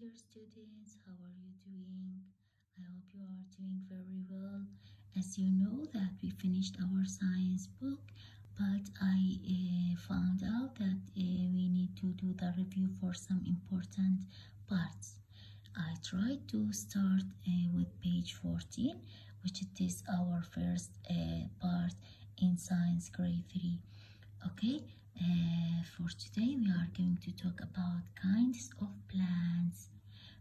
dear students, how are you doing? I hope you are doing very well. As you know that we finished our science book, but I uh, found out that uh, we need to do the review for some important parts. I tried to start uh, with page 14, which is our first part in science grade 3. Okay, uh, for today we are going to talk about kinds of plants.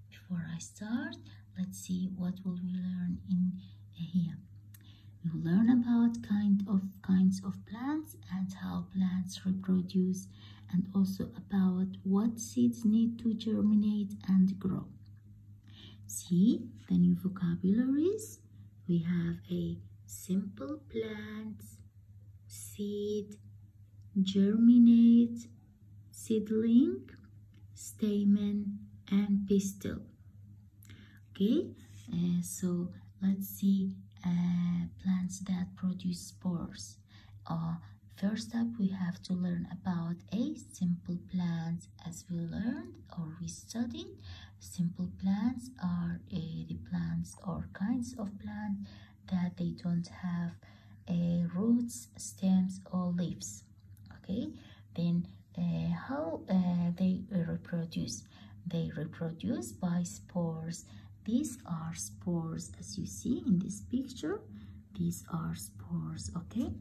Before I start, let's see what will we learn in here. We will learn about kind of kinds of plants and how plants reproduce and also about what seeds need to germinate and grow. See the new vocabularies. We have a simple plant, seed, germinate, seedling, stamen, and pistil. Okay, uh, so let's see uh, plants that produce spores. Uh, first up, we have to learn about a simple plants as we learned or we studied. Simple plants are uh, the plants or kinds of plants that they don't have uh, roots, stems, or leaves okay? Then uh, how uh, they reproduce? They reproduce by spores. These are spores as you see in this picture. These are spores okay?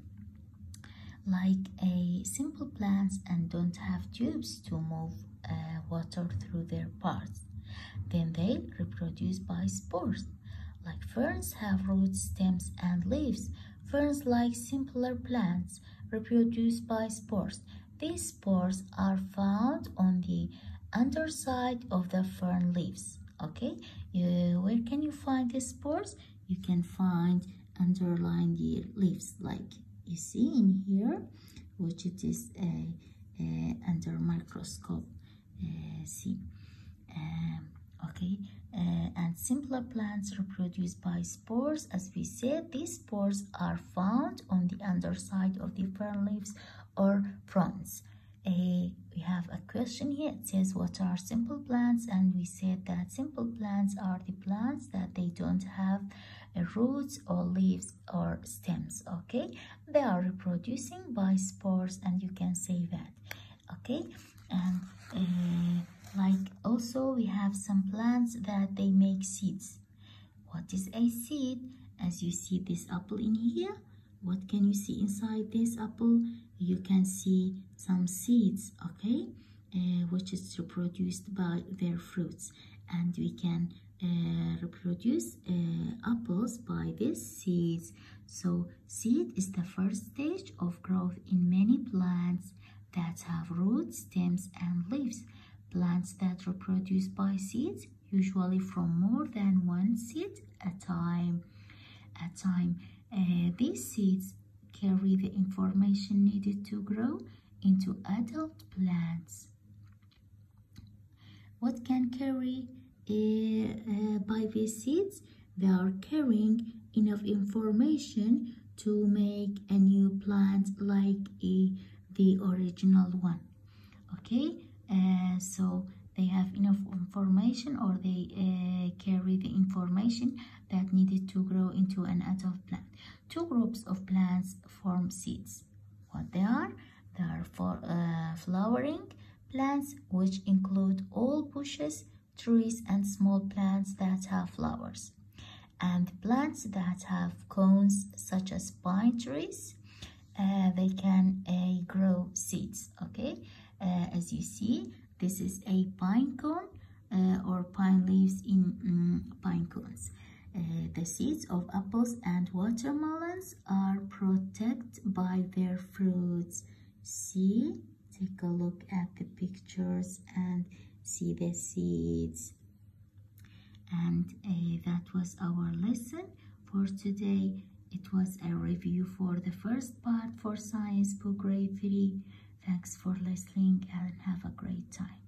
Like a simple plants and don't have tubes to move uh, water through their parts. Then they reproduce by spores. Like ferns have roots stems and leaves. Ferns like simpler plants reproduce by spores. These spores are found on the underside of the fern leaves. Okay, you, where can you find the spores? You can find underlying the leaves like you see in here, which it is a, a under microscope. Uh, see, um, okay, simpler plants reproduce by spores. As we said, these spores are found on the underside of the fern leaves or fronds. We have a question here. It says, what are simple plants? And we said that simple plants are the plants that they don't have roots or leaves or stems, okay? They are reproducing by spores and you can say that, okay? And uh, like also we have some plants that they make seeds. What is a seed? As you see this apple in here what can you see inside this apple? You can see some seeds okay? Uh, which is reproduced by their fruits. And we can uh, reproduce uh, apples by these seeds. So seed is the first stage of growth in many plants that have roots stems and leaves Plants that reproduce by seeds, usually from more than one seed at a time. At time, uh, these seeds carry the information needed to grow into adult plants. What can carry uh, uh, by these seeds? They are carrying enough information to make a new plant like a, the original one. Okay, uh, so they have enough information or they uh, carry the information that needed to grow into an adult plant. Two groups of plants form seeds. What they are? They are for uh, flowering plants which include all bushes, trees and small plants that have flowers. And plants that have cones such as pine trees, uh, they can uh, grow seeds, okay? uh, as you see this is a pine cone uh, or pine leaves in um, pine cones. Uh, the seeds of apples and watermelons are protected by their fruits. See take a look at the pictures and see the seeds. And uh, that was our lesson for today. It was a review for the first part for science book grade 3 Thanks for listening and have a great time.